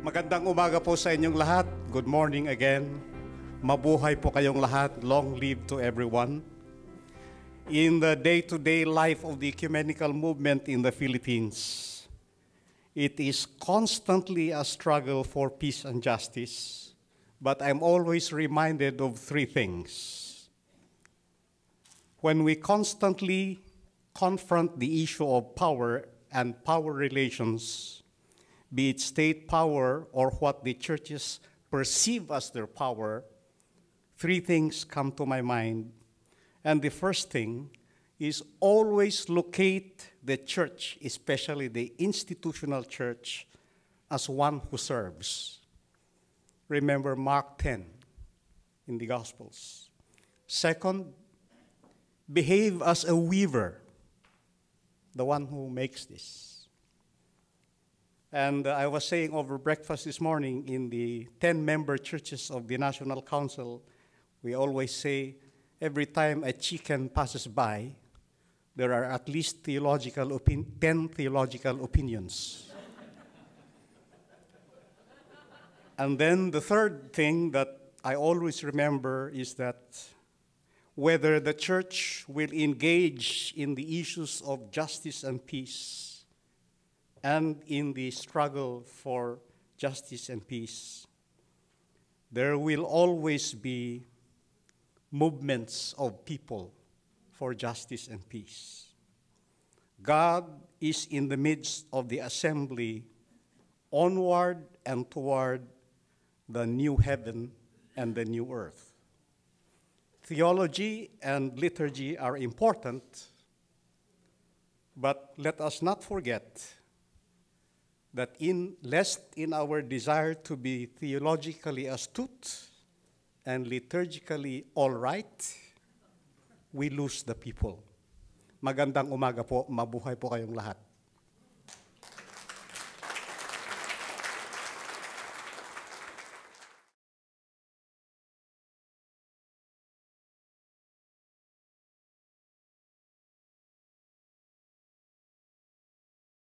Magandang umaga po sa inyong lahat. Good morning again. Mabuhay po kayong lahat. Long live to everyone. In the day-to-day life of the ecumenical movement in the Philippines, it is constantly a struggle for peace and justice. But I'm always reminded of three things. When we constantly confront the issue of power and power relations, be it state power or what the churches perceive as their power, three things come to my mind. And the first thing is always locate the church, especially the institutional church, as one who serves. Remember Mark 10 in the Gospels. Second, behave as a weaver, the one who makes this. And I was saying over breakfast this morning in the 10 member churches of the National Council, we always say every time a chicken passes by, there are at least theological opin- 10 theological opinions. and then the third thing that I always remember is that whether the church will engage in the issues of justice and peace and in the struggle for justice and peace, there will always be movements of people for justice and peace. God is in the midst of the assembly, onward and toward the new heaven and the new earth. Theology and liturgy are important, but let us not forget that in lest in our desire to be theologically astute and liturgically all right, we lose the people. Magandang umaga po, mabuhay po kayong lahat.